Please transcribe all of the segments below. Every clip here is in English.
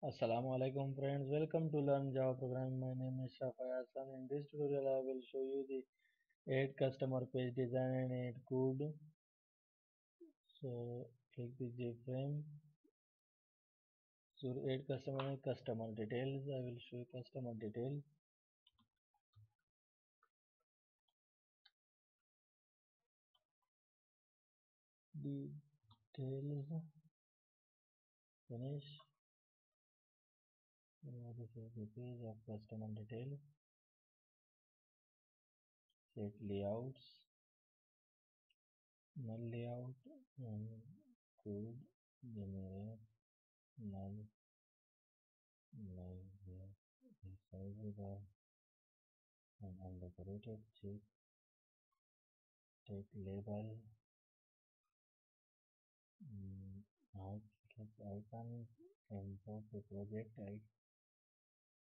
Assalamu alaikum friends, welcome to Learn Java Programming. My name is Shafa Hassan. In this tutorial I will show you the 8 customer page design and 8 code. So click the JFrame. So 8 customer customer details. I will show you customer detail. Details finish this is the page of customer detail set layouts null layout and code generate null null resizable and undecorated check take label mm, icon import the project icon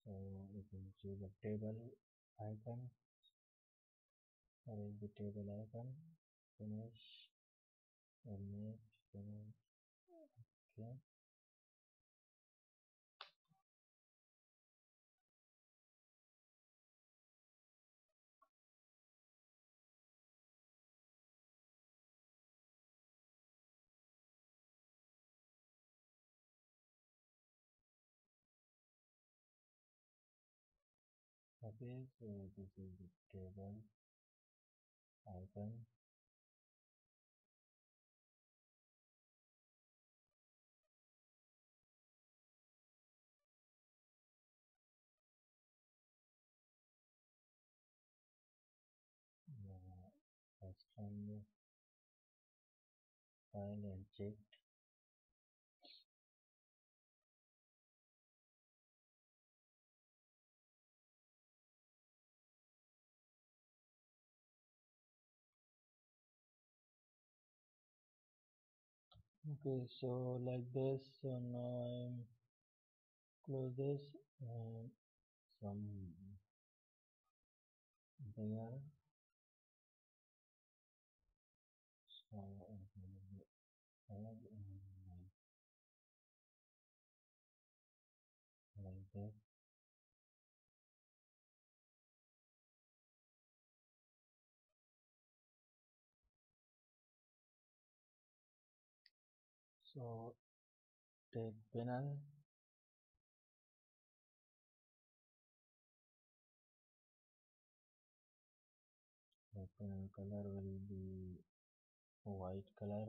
so you can choose a table icon. Select the table icon. Finish image finish okay okay so this is the table icon uh, file and okay so like this so now i'm close this and some there so so the panel color will be white color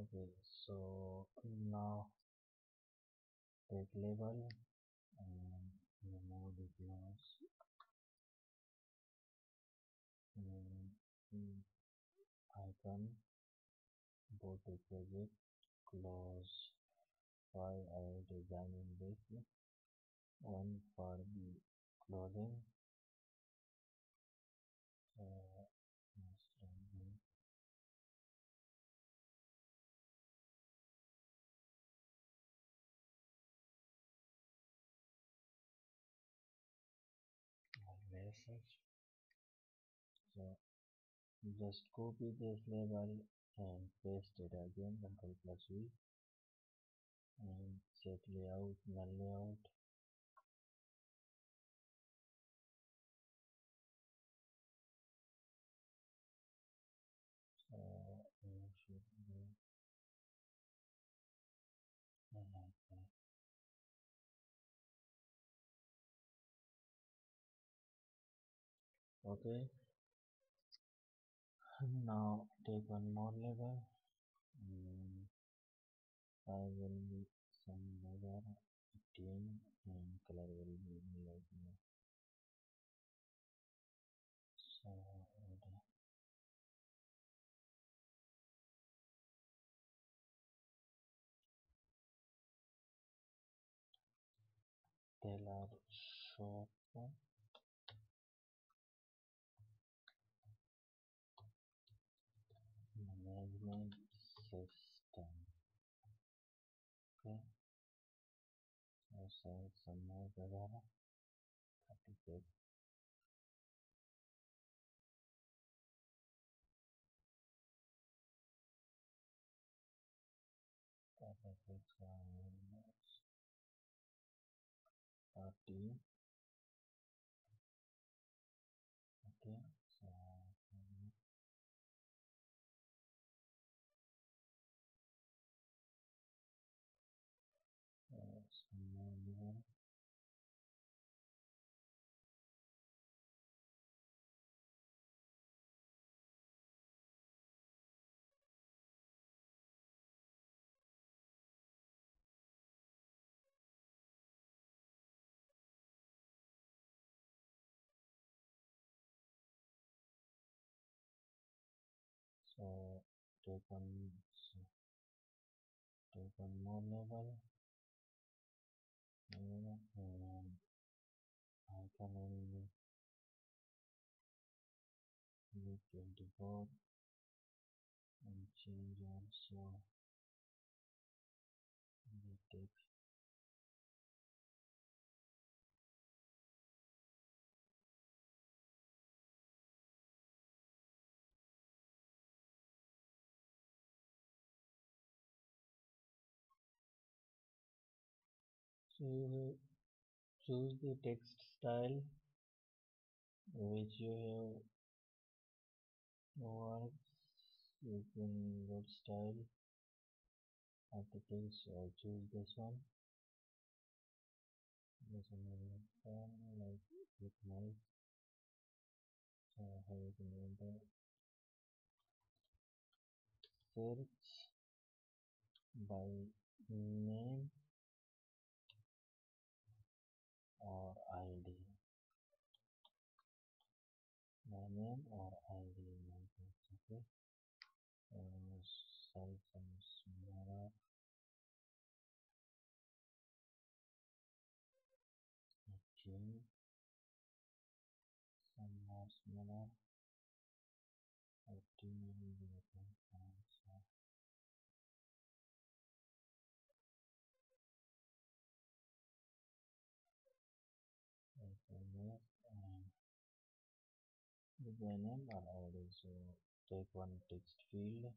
okay so now take label and remove the class icon go to project close file I will design in this one for the closing like so just copy this label and paste it again control plus v and set layout null layout okay now take one more label and I will be some layer 18 and color will be like this. so tailor short Sunrise Nevada, 36. That takes one minutes. 40. open to open more level yeah, and I can only need 24 so choose the text style which you have works you can what style text so choose this one. This one like look nice so how you can enter search by name more smaller 14 millimeter so SMS and with my name or id so take one text field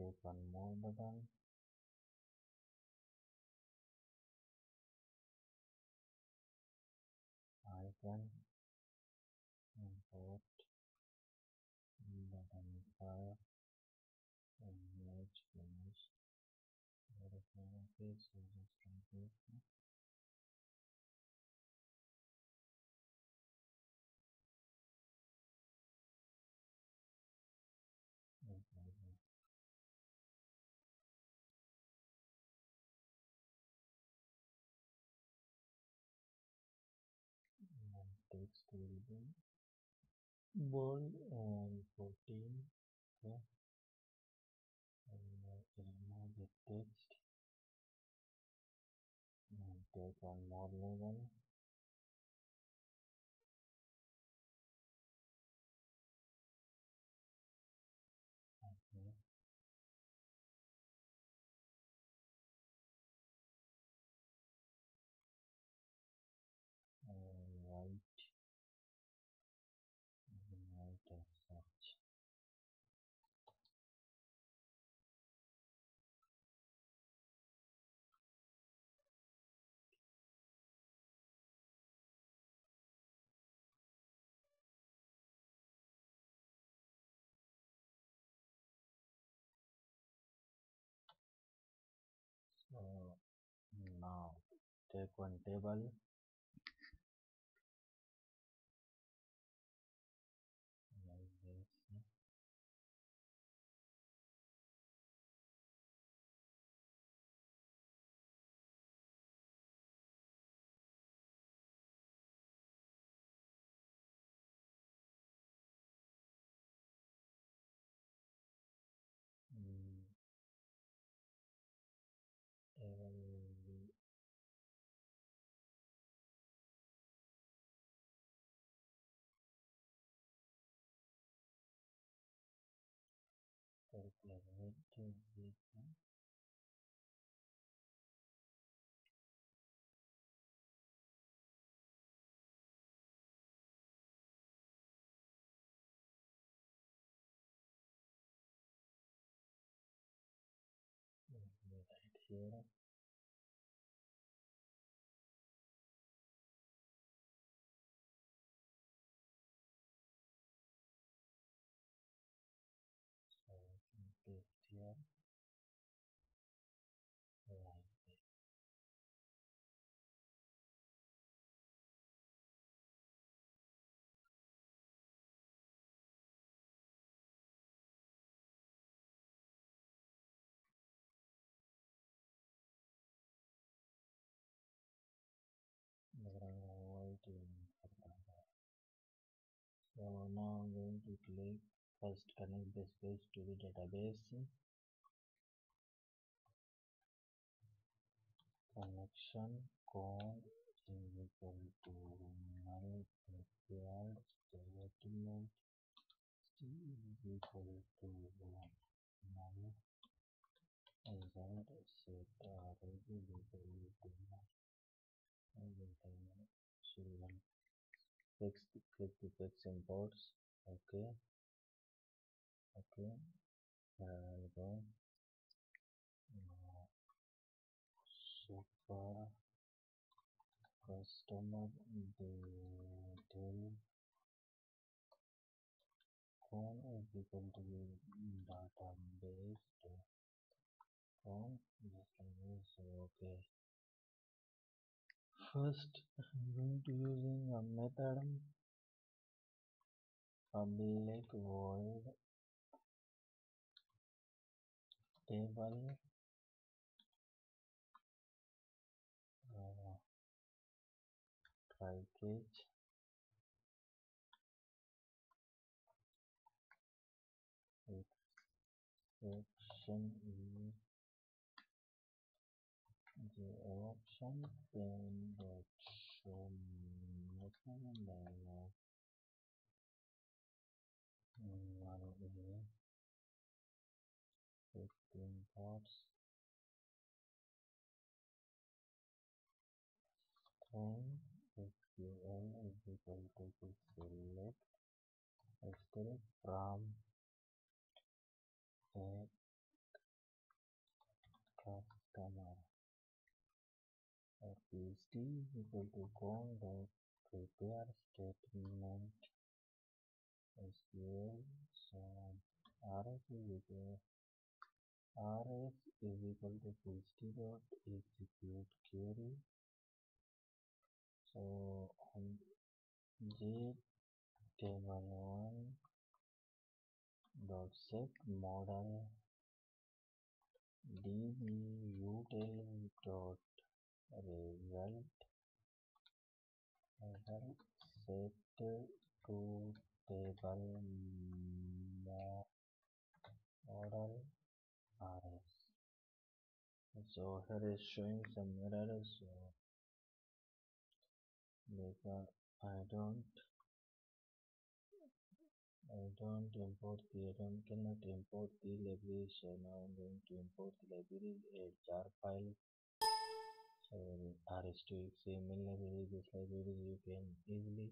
take one more button icon import button 5 and merge finish verify okay so just complete 14 bold eh, and 14 eh, okay and I remove the text and take on more level take one table thường về sáng người thiếu đó. Now I'm going to click first connect this page to the database connection code is equal to null prepared statement is equal to null result set array is equal to null and then children fix click to fix imports okay okay and go. Now so far customer detail phone is equal to database. Phone just like okay first i'm going to using a method public void table uh, package exception something that show me camera and right over here 15 parts and if you all is equal to select extract from Is equal to call dot prepare statement SQL so RS is equal RS is equal to PST dot execute query so on J table one dot set model db util dot result result set to table model rs so here is showing some errors so because i don't i don't import the i don't cannot import the library so now i'm going to import the library a jar file so rs2xml library this library you can easily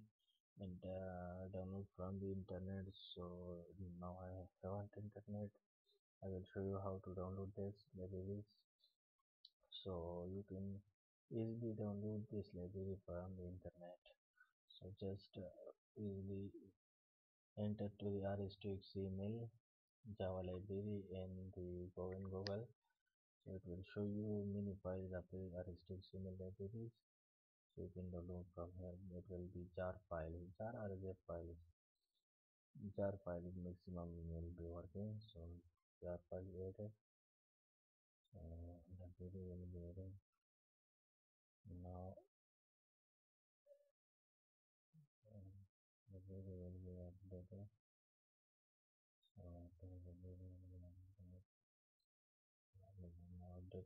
and uh, download from the internet. So now i haven't internet. I will show you how to download this libraries. So you can easily download this library from the internet. So just uh, easily enter to the rs2xml java library in the go in google so it will show you many files of the rs2xml libraries so you can download from here it will be jar file jar or zip file jar file is maximum will be working so jar file added so library will be added now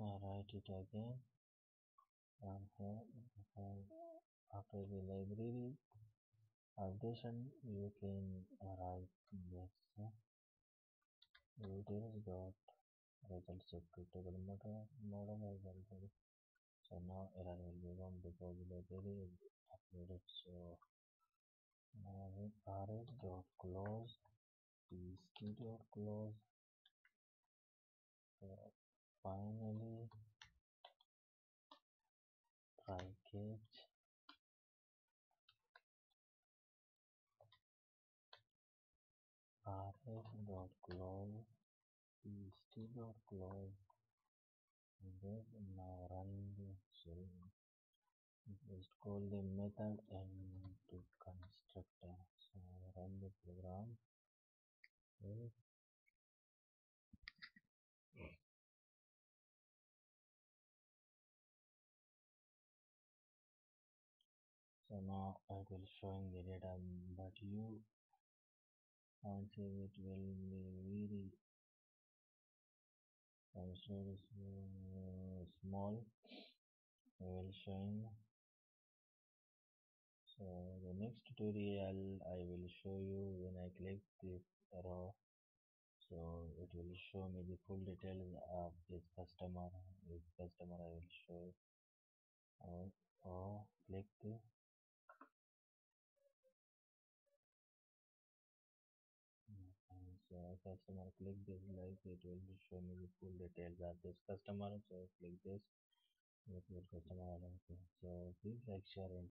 uh, write it again and here after the library updation you can write this uh, details dot results of critical model model as so now error will be gone because the library is uploaded so now rs dot close tsk dot close finally tst dot close and then now run the shell just call the method and to constructor so run the program. So now I will showing the data but you save it will be very I'm sure it's small I will showing. So the next tutorial I will show you when I click this arrow. So it will show me the full details of this customer. This customer I will show. Or, or click the customer click this like it will show me the full details of this customer so click this with your customer okay. so please like share and